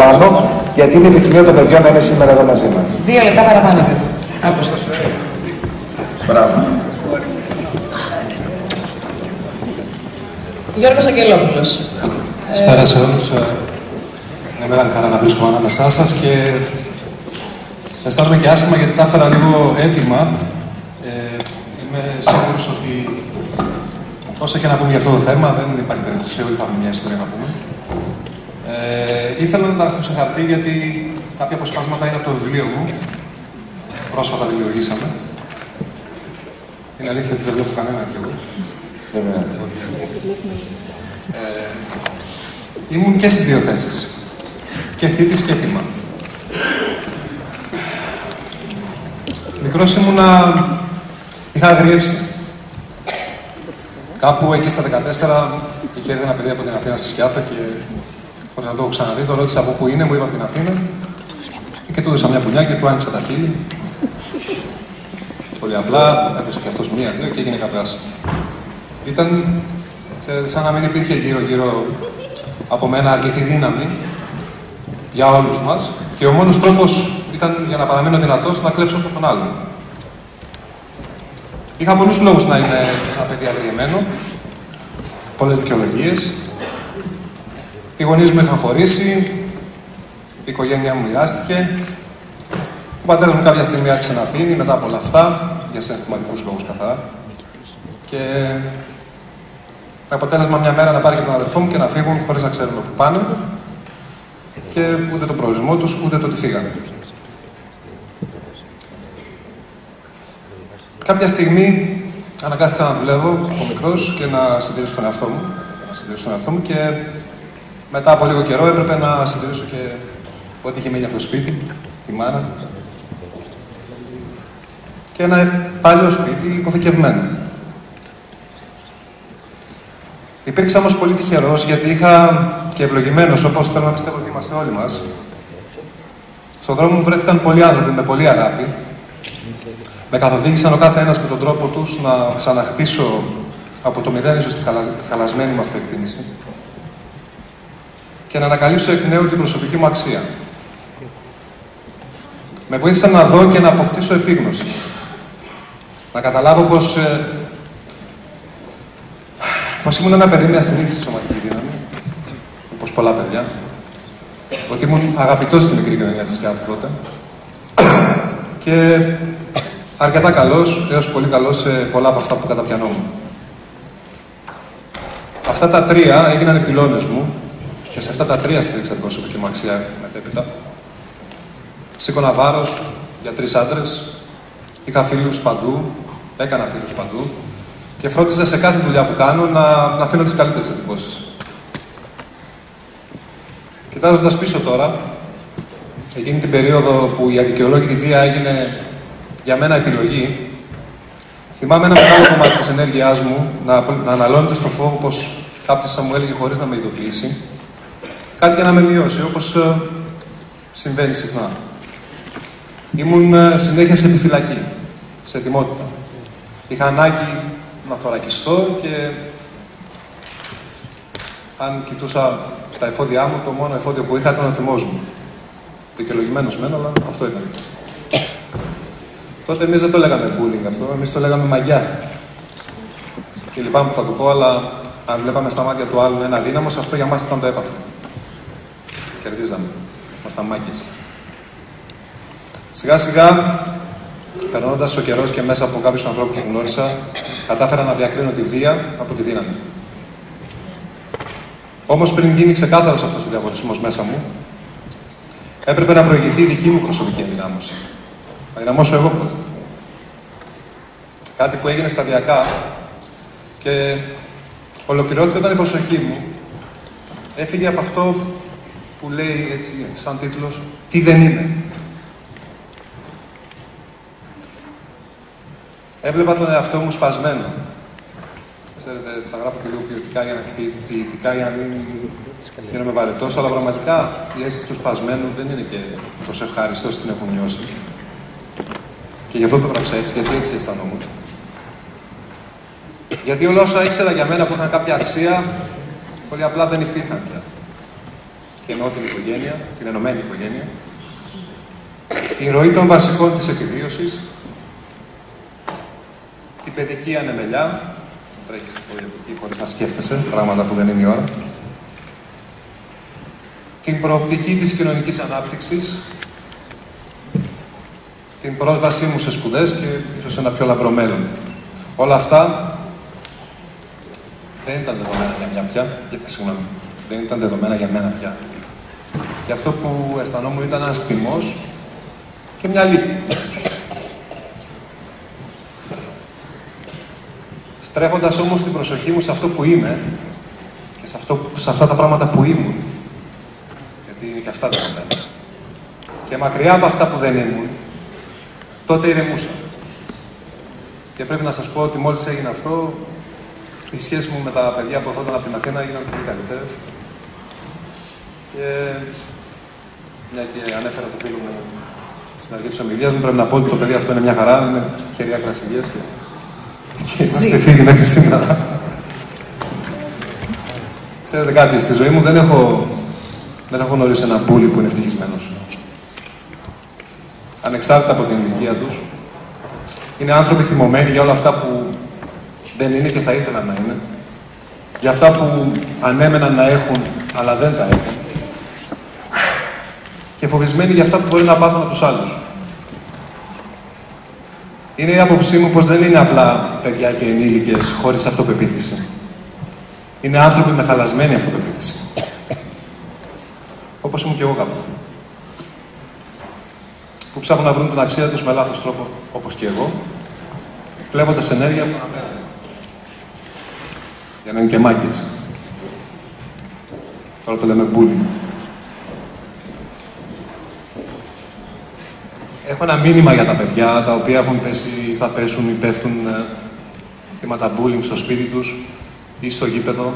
πάνω, γιατί είναι επιθυμία των παιδιών να είναι σήμερα εδώ μαζί μας. Δύο λεπτά παραπάνω. Άκουσα. Μπράβο. Γιώργος Αγγελόπουλος. Καλησπέρα σε όλους. Ε, Είναι μεγάλη χαρά να βρίσκομαι ανάμεσά σας και αισθάνομαι και άσχημα γιατί τα έφερα λίγο έτοιμα. Ε, είμαι σίγουρος ότι όσα και να πούμε για αυτό το θέμα δεν υπάρχει περίπτωση, όλοι θα έχουμε μια ιστορία να πούμε. Ε, ήθελα να τα έχω σε χαρτί γιατί κάποια αποσπάσματα είναι από το βιβλίο μου. Πρόσφατα δημιουργήσαμε. Είναι αλήθεια ότι δεν βλέπω κανέναν κι εγώ. Ε, ήμουν και στις δύο θέσεις. Και θήτης και θύμα. Μικρός ήμουνα... Είχα αγριέψει. Κάπου εκεί στα 14 είχε έρθει ένα παιδί από την Αθήνα στη Σκιάθα και χωρίς να το έχω ξαναδεί, το ρώτησα από πού είναι, μου είπα από την Αθήνα και του έδωσα μια πουνιά και του άνοιξα τα χείλη. Πολύ απλά, έδωσε και αυτός μία, δύο και έγινε καπράς. Ήταν, ξέρετε, σαν να μην υπήρχε γύρω-γύρω από μένα αρκετή δύναμη για όλους μας και ο μόνος τρόπος ήταν για να παραμείνω δυνατός να κλέψω από τον άλλον. Είχα πολλούς λόγους να είμαι ένα παιδί αγριεμένο, πολλές δικαιολογίες. Οι γονείς μου είχαν χωρίσει, η οικογένειά μου μοιράστηκε. Ο πατέρας μου κάποια στιγμή άρχισε να πίνει μετά από όλα αυτά, για συναισθηματικούς λόγους καθαρά. Και το αποτέλεσμα μια μέρα να πάρει και τον αδελφό μου και να φύγουν χωρίς να ξέρουμε που πάνε και ούτε το προορισμό τους, ούτε το τι φύγανε. Κάποια στιγμή αναγκάστηκα να δουλεύω από μικρός και να συντηρήσω τον εαυτό μου. Να συντηρήσω τον εαυτό μου και μετά από λίγο καιρό έπρεπε να συντηρήσω και ό,τι είχε μείνει από το σπίτι, τη μάνα. Και ένα παλιό σπίτι υποθηκευμένο. Υπήρξα όμως πολύ τυχερός γιατί είχα και ευλογημένος, όπως θέλω να πιστεύω ότι είμαστε όλοι μας. Στον δρόμο μου βρέθηκαν πολλοί άνθρωποι με πολλή αγάπη. Με καθοδήγησαν ο κάθε ένας με τον τρόπο τους να ξαναχτίσω από το μηδέν ίσως τη χαλασμένη μου αυτοεκτίμηση και να ανακαλύψω εκ νέου την προσωπική μου αξία. Με βοήθησαν να δω και να αποκτήσω επίγνωση. Να καταλάβω πως, ε, πως ήμουν ένα παιδί με ασυνήθιστη σωματική δύναμη, όπως πολλά παιδιά, ότι ήμουν αγαπητός στην μικρή κοινωνία της κάθε τότε και αρκετά καλός, έως πολύ καλός σε πολλά από αυτά που καταπιανόμουν. Αυτά τα τρία έγιναν οι πυλώνες μου και σε αυτά τα τρία στήριξα την προσωπική μου αξία μετέπειτα. Σήκωνα βάρος για τρεις άντρες. Είχα φίλους παντού. Έκανα φίλους παντού. Και φρόντιζα σε κάθε δουλειά που κάνω να, να αφήνω τις καλύτερες εντυπώσεις. Κοιτάζοντας πίσω τώρα, εκείνη την περίοδο που η αδικαιολόγητη βία έγινε για μένα επιλογή, θυμάμαι ένα μεγάλο κομμάτι της ενέργειάς μου να, να αναλώνεται στο φόβο πως κάποιος θα μου έλεγε χωρίς να με ειδοποιήσει κάτι για να με μειώσει, όπως ε, συμβαίνει συχνά. Ήμουν ε, συνέχεια σε επιφυλακή, σε ετοιμότητα. Είχα ανάγκη να θωρακιστώ και αν κοιτούσα τα εφόδια μου, το μόνο εφόδιο που είχα ήταν ο θυμός μου. Δικαιολογημένος μεν, αλλά αυτό ήταν. Τότε εμείς δεν το λέγαμε bullying αυτό, εμείς το λέγαμε μαγιά. Και λυπάμαι που θα το πω, αλλά αν βλέπαμε στα μάτια του άλλου ένα δύναμος, αυτό για μας ήταν το έπαθλο κερδίζαμε. Ήμασταν μάγκες. Σιγά σιγά, περνώντας ο καιρός και μέσα από κάποιους ανθρώπους που γνώρισα, κατάφερα να διακρίνω τη βία από τη δύναμη. Όμως πριν γίνει ξεκάθαρος αυτός ο διαχωρισμό μέσα μου, έπρεπε να προηγηθεί η δική μου προσωπική ενδυνάμωση. Να δυναμώσω εγώ πρώτα. Κάτι που έγινε σταδιακά και ολοκληρώθηκε όταν η προσοχή μου έφυγε από αυτό που λέει έτσι σαν τίτλος «Τι δεν είμαι». Έβλεπα τον εαυτό μου σπασμένο. Ξέρετε, τα γράφω και λίγο ποιοτικά για να, ποιητικά για να μην γίνομαι βαρετός, αλλά πραγματικά η αίσθηση του σπασμένου δεν είναι και τόσο ευχαριστώ όσο την έχω νιώσει. Και γι' αυτό το έγραψα έτσι, γιατί έτσι αισθανόμουν. Γιατί όλα όσα ήξερα για μένα που είχαν κάποια αξία, πολύ απλά δεν υπήρχαν πια. Και εννοώ την οικογένεια, την ενωμένη οικογένεια, την ροή των βασικών της επιβίωσης, την παιδική ανεμελιά, τρέχεις πολύ από εκεί χωρίς να σκέφτεσαι, πράγματα που δεν είναι η ώρα, την προοπτική της κοινωνικής ανάπτυξης, την πρόσβασή μου σε σπουδές και ίσως ένα πιο λαμπρό μέλλον. Όλα αυτά δεν ήταν δεδομένα για μια πια, συγγνώμη, δεν ήταν δεδομένα για μένα πια. Και αυτό που αισθανόμουν ήταν ένας θυμός και μια λύπη. Στρέφοντας όμως την προσοχή μου σε αυτό που είμαι και σε, αυτό, σε αυτά τα πράγματα που ήμουν, γιατί είναι και αυτά δεδομένα, και μακριά από αυτά που δεν ήμουν, τότε ηρεμούσα. Και πρέπει να σας πω ότι μόλις έγινε αυτό, οι σχέσεις μου με τα παιδιά που ερχόταν από την Αθήνα έγιναν πολύ καλύτερες. Και μια και ανέφερα το φίλο μου στην αρχή της ομιλίας μου, πρέπει να πω ότι το παιδί αυτό είναι μια χαρά, είναι χεριά κρασιλιές και, και είμαστε φίλοι μέχρι σήμερα. Ξέρετε κάτι, στη ζωή μου δεν έχω, δεν έχω γνωρίσει ένα πουλί που είναι ευτυχισμένος. Ανεξάρτητα από την ηλικία τους, είναι άνθρωποι θυμωμένοι για όλα αυτά που δεν είναι και θα ήθελαν να είναι. Για αυτά που ανέμεναν να έχουν, αλλά δεν τα έχουν. Και φοβισμένοι για αυτά που μπορεί να πάθουν από τους άλλους. Είναι η άποψή μου πως δεν είναι απλά παιδιά και ενήλικες χωρίς αυτοπεποίθηση. Είναι άνθρωποι με χαλασμένη αυτοπεποίθηση. Όπως ήμουν και εγώ κάπου. Που ψάχνουν να βρουν την αξία τους με λάθος τρόπο, όπως και εγώ, κλέβοντας ενέργεια από τον Για να είναι και μάγκες. Τώρα το λέμε bullying. Έχω ένα μήνυμα για τα παιδιά τα οποία έχουν πέσει ή θα πέσουν ή πέφτουν ε, θύματα bullying στο σπίτι τους ή στο γήπεδο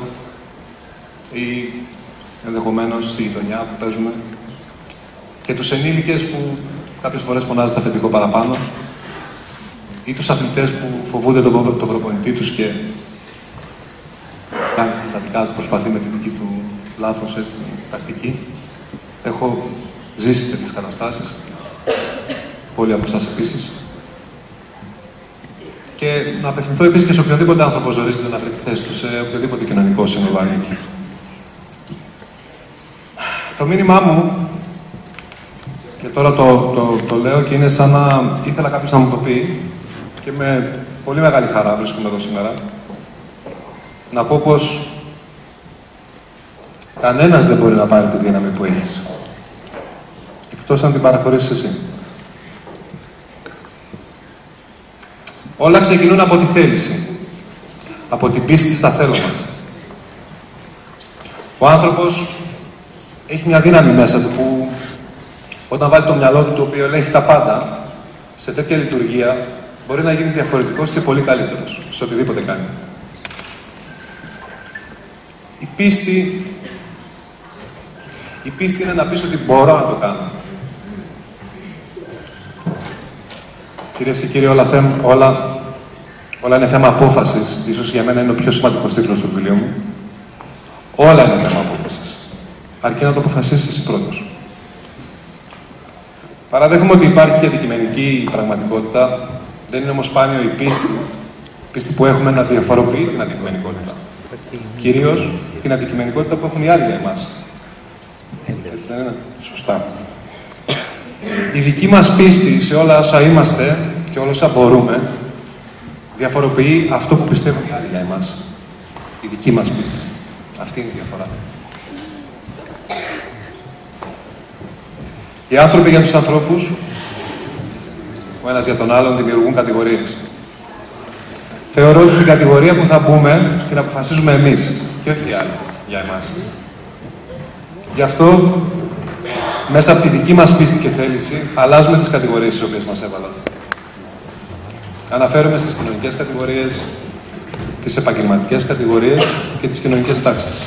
ή ενδεχομένως στη γειτονιά που παίζουμε και τους ενήλικες που κάποιες φορές φωνάζεται αφεντικό παραπάνω ή τους αθλητές που φοβούνται τον, τον προπονητή τους και κάνει τα δικά τους, προσπαθεί με την δική του λάθος, έτσι, τακτική. Έχω ζήσει τέτοιες καταστάσεις, πολλοί από εσάς επίσης. Και να απευθυνθώ επίσης και σε οποιοδήποτε άνθρωπο ζορίζεται να βρει τη θέση του σε οποιοδήποτε κοινωνικό σύνολο ανήκει. Το μήνυμά μου, και τώρα το, το, το λέω και είναι σαν να ήθελα κάποιος να μου το πει, και με πολύ μεγάλη χαρά βρίσκομαι εδώ σήμερα να πω πως κανένας δεν μπορεί να πάρει τη δύναμη που έχεις εκτός αν την παραχωρήσεις εσύ. Όλα ξεκινούν από τη θέληση, από την πίστη στα θέλω μας. Ο άνθρωπος έχει μια δύναμη μέσα του που όταν βάλει το μυαλό του το οποίο ελέγχει τα πάντα σε τέτοια λειτουργία μπορεί να γίνει διαφορετικός και πολύ καλύτερος σε οτιδήποτε κάνει. Η πίστη, η πίστη είναι να πεις ότι μπορώ να το κάνω. Κυρίες και κύριοι, όλα, θέμ, όλα, όλα είναι θέμα απόφασης. Ίσως για μένα είναι ο πιο σημαντικός τίτλος του βιβλίου μου. Όλα είναι θέμα απόφασης. Αρκεί να το αποφασίσεις εσύ πρώτος. Παραδέχομαι ότι υπάρχει αντικειμενική πραγματικότητα δεν είναι όμως σπάνιο η πίστη, η πίστη που έχουμε να διαφοροποιεί την αντικειμενικότητα. Κυρίως την αντικειμενικότητα που έχουν οι άλλοι για εμάς. Έτσι δεν είναι; Σωστά. Η δική μας πίστη σε όλα όσα είμαστε και όλα όσα μπορούμε διαφοροποιεί αυτό που πιστεύουν οι άλλοι για εμάς. Η δική μας πίστη. Αυτή είναι η διαφορά. Οι άνθρωποι για τους ανθρώπους ο ένας για τον άλλον δημιουργούν κατηγορίες. Θεωρώ ότι την κατηγορία που θα μπούμε την αποφασίζουμε εμείς και όχι οι άλλοι για εμάς. Γι' αυτό, μέσα από τη δική μας πίστη και θέληση, αλλάζουμε τις κατηγορίες τις οποίες μας έβαλαν. Αναφέρομαι στις κοινωνικές κατηγορίες, τις επαγγελματικές κατηγορίες και τις κοινωνικές τάξεις.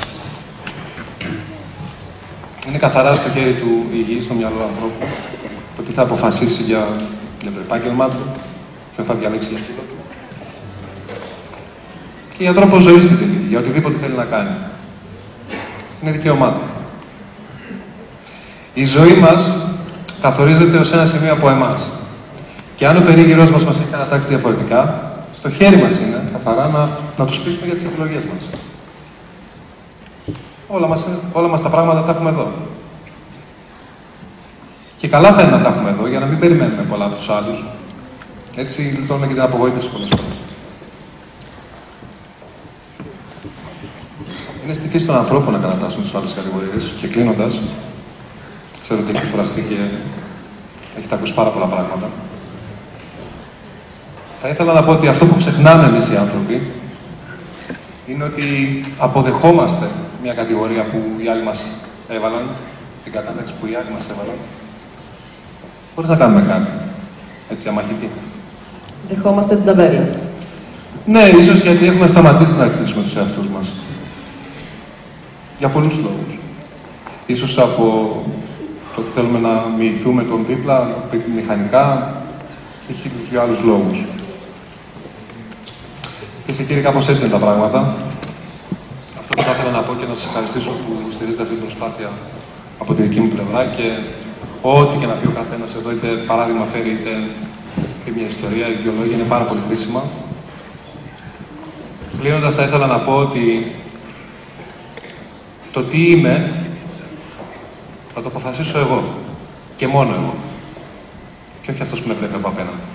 Είναι καθαρά στο χέρι του υγιής, στο μυαλό ανθρώπου, το τι θα αποφασίσει για για το επάγγελμά του, ποιο θα διαλέξει για φίλο του. Και για τρόπο ζωής στην τελική, για οτιδήποτε θέλει να κάνει. Είναι δικαίωμά του. Η ζωή μας καθορίζεται ως ένα σημείο από εμάς. Και αν ο περίγυρός μας μας έχει κατατάξει διαφορετικά, στο χέρι μας είναι καθαρά να, να τους πείσουμε για τις επιλογές μας. Όλα μας, όλα μας τα πράγματα τα έχουμε εδώ. Και καλά θα είναι να τα έχουμε εδώ για να μην περιμένουμε πολλά από τους άλλους. Έτσι λιτώνουμε και την απογοήτευση πολλές φορές. Είναι στη φύση των ανθρώπων να κατατάσσουν τις άλλες κατηγορίες. Και κλείνοντας, ξέρω ότι έχετε κουραστεί και έχετε ακούσει πάρα πολλά πράγματα. Θα ήθελα να πω ότι αυτό που ξεχνάμε εμείς οι άνθρωποι είναι ότι αποδεχόμαστε μια κατηγορία που οι άλλοι μας έβαλαν, την κατάταξη που οι άλλοι μας έβαλαν, χωρίς να κάνουμε κάτι. Έτσι, αμαχητή. Δεχόμαστε την ταμπέλα. Ναι, ίσως γιατί έχουμε σταματήσει να εκτίσουμε τους εαυτούς μας. Για πολλούς λόγους. Ίσως από το ότι θέλουμε να μοιηθούμε τον δίπλα, μηχανικά και χίλιους δυο άλλους λόγους. Και σε κύριε, κάπως έτσι είναι τα πράγματα. Αυτό που θα ήθελα να πω και να σας ευχαριστήσω που στηρίζετε αυτή την προσπάθεια από τη δική μου πλευρά και ό,τι και να πει ο καθένας εδώ, είτε παράδειγμα φέρει, είτε μια ιστορία, η ιδεολόγια είναι πάρα πολύ χρήσιμα. Κλείνοντας, θα ήθελα να πω ότι το τι είμαι θα το αποφασίσω εγώ. Και μόνο εγώ. Και όχι αυτός που με βλέπει από απέναντι.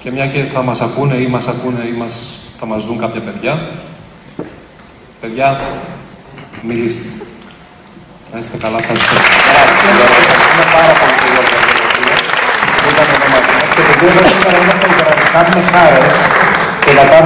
Και μια και θα μας ακούνε ή μας ακούνε ή μας, θα μας δουν κάποια παιδιά, παιδιά, μιλήστε. Να είστε καλά, ευχαριστώ. Ευχαριστούμε πάρα πολύ για την που ήταν εδώ μαζί μας και το σήμερα είμαστε για να κάνουμε χάρες και να κάνουμε